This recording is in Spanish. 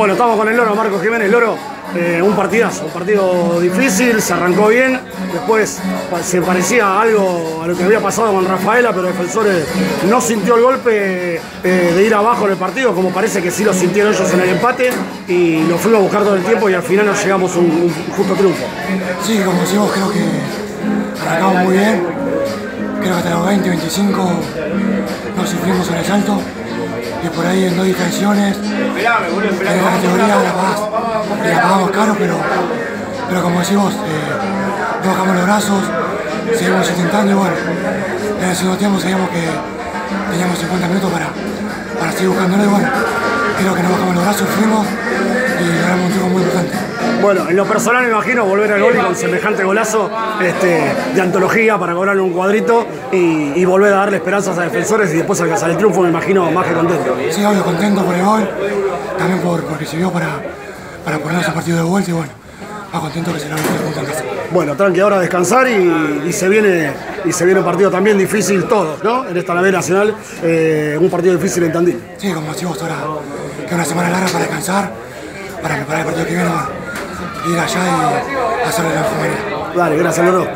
Bueno, estamos con el Loro, Marcos Jiménez. Loro, eh, un partidazo, un partido difícil, se arrancó bien, después se parecía algo a lo que había pasado con Rafaela, pero Defensores no sintió el golpe eh, de ir abajo en el partido, como parece que sí lo sintieron ellos en el empate, y lo fuimos a buscar todo el tiempo y al final nos llegamos un, un justo triunfo. Sí, como decimos, creo que arrancamos muy bien. Creo que hasta los 20, 25 no sufrimos el salto. Y por ahí en dos distracciones, en la categoría la, la pagamos caro, pero, pero como decimos, eh, no bajamos los brazos, seguimos intentando y bueno, en el segundo tiempo sabíamos que teníamos 50 minutos para, para seguir buscándolo y bueno, creo que no bajamos los brazos, fuimos Bueno, en lo personal me imagino volver al gol con semejante golazo este, de antología para cobrarle un cuadrito y, y volver a darle esperanzas a defensores y después alcanzar el triunfo, me imagino más que contento. Sí, obvio, contento por el gol, también por, porque sirvió para, para ponernos a partido de vuelta y bueno, más contento que se lo en casa. Bueno, tranqui, ahora a descansar y, y se viene y se viene un partido también difícil todos, ¿no? En esta nave nacional, eh, un partido difícil en Tandil. Sí, como decimos ahora, que una semana larga para descansar, para preparar el partido que viene, bueno, ir allá y hacerlo de la manera. Dale, gracias, Loro.